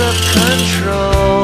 of control.